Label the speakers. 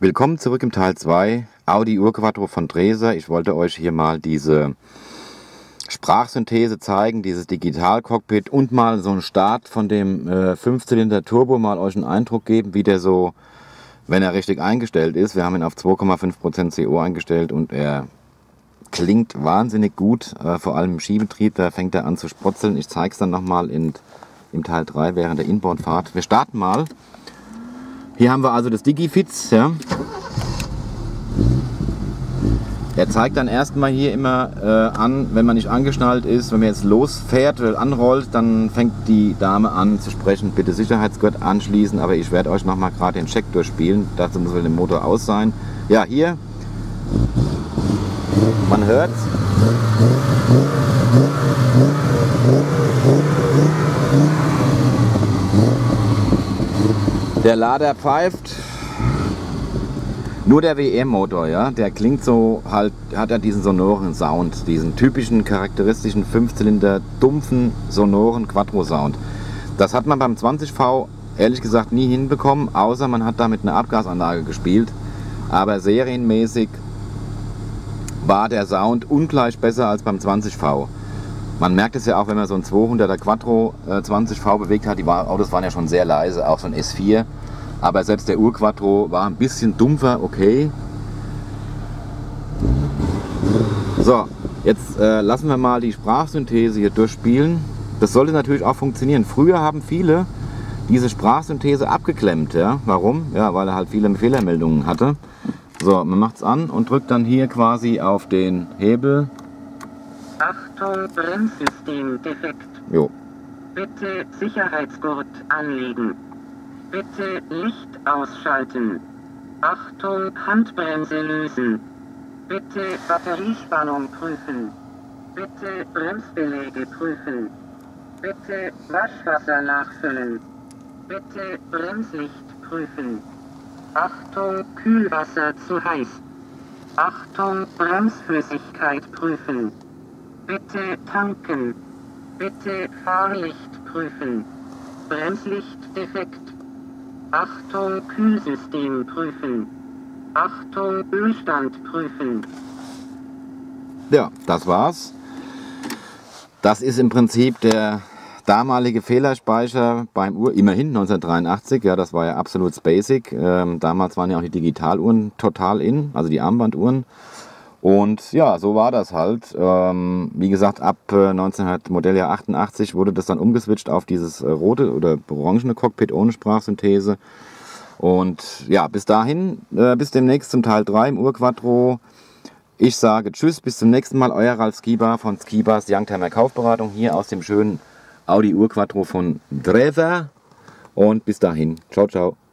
Speaker 1: Willkommen zurück im Teil 2, Audi Urquattro von Dreser. Ich wollte euch hier mal diese Sprachsynthese zeigen, dieses Digital-Cockpit und mal so einen Start von dem äh, 5-Zylinder Turbo, mal euch einen Eindruck geben, wie der so, wenn er richtig eingestellt ist. Wir haben ihn auf 2,5% CO eingestellt und er klingt wahnsinnig gut, äh, vor allem im Skibetrieb, da fängt er an zu sprotzeln. Ich zeige es dann nochmal im Teil 3 während der Inboardfahrt. Wir starten mal. Hier haben wir also das Digifits. Ja. Er zeigt dann erstmal hier immer äh, an, wenn man nicht angeschnallt ist, wenn man jetzt losfährt oder anrollt, dann fängt die Dame an zu sprechen, bitte Sicherheitsgurt anschließen, aber ich werde euch nochmal gerade den Check durchspielen, dazu muss der Motor aus sein. Ja, hier, man hört Der Lader pfeift. Nur der WM-Motor, ja, der klingt so halt, hat er diesen sonoren Sound, diesen typischen charakteristischen Fünfzylinder, dumpfen, sonoren Quattro-Sound. Das hat man beim 20V ehrlich gesagt nie hinbekommen, außer man hat da mit einer Abgasanlage gespielt. Aber serienmäßig war der Sound ungleich besser als beim 20V. Man merkt es ja auch, wenn man so ein 200er Quattro äh, 20V bewegt hat. Die Autos waren ja schon sehr leise, auch so ein S4. Aber selbst der Urquattro war ein bisschen dumpfer, okay. So, jetzt äh, lassen wir mal die Sprachsynthese hier durchspielen. Das sollte natürlich auch funktionieren. Früher haben viele diese Sprachsynthese abgeklemmt. Ja? Warum? Ja, weil er halt viele Fehlermeldungen hatte. So, man macht es an und drückt dann hier quasi auf den Hebel
Speaker 2: Achtung, Bremssystem defekt.
Speaker 1: Jo.
Speaker 2: Bitte Sicherheitsgurt anlegen. Bitte Licht ausschalten. Achtung, Handbremse lösen. Bitte Batteriespannung prüfen. Bitte Bremsbeläge prüfen. Bitte Waschwasser nachfüllen. Bitte Bremslicht prüfen. Achtung, Kühlwasser zu heiß. Achtung, Bremsflüssigkeit prüfen. Bitte tanken. Bitte Fahrlicht prüfen. Bremslicht defekt. Achtung Kühlsystem prüfen. Achtung Ölstand prüfen.
Speaker 1: Ja, das war's. Das ist im Prinzip der damalige Fehlerspeicher beim Uhr, immerhin 1983, ja, das war ja absolut basic. Ähm, damals waren ja auch die Digitaluhren total in, also die Armbanduhren. Und ja, so war das halt. Ähm, wie gesagt, ab äh, 1900, Modelljahr 88 wurde das dann umgeswitcht auf dieses äh, rote oder orangene Cockpit ohne Sprachsynthese. Und ja, bis dahin, äh, bis demnächst zum Teil 3 im Urquattro. Ich sage Tschüss, bis zum nächsten Mal. Euer Ralf Skiba von Skibas Youngtimer Kaufberatung hier aus dem schönen Audi Urquattro von Drever. Und bis dahin. Ciao, ciao.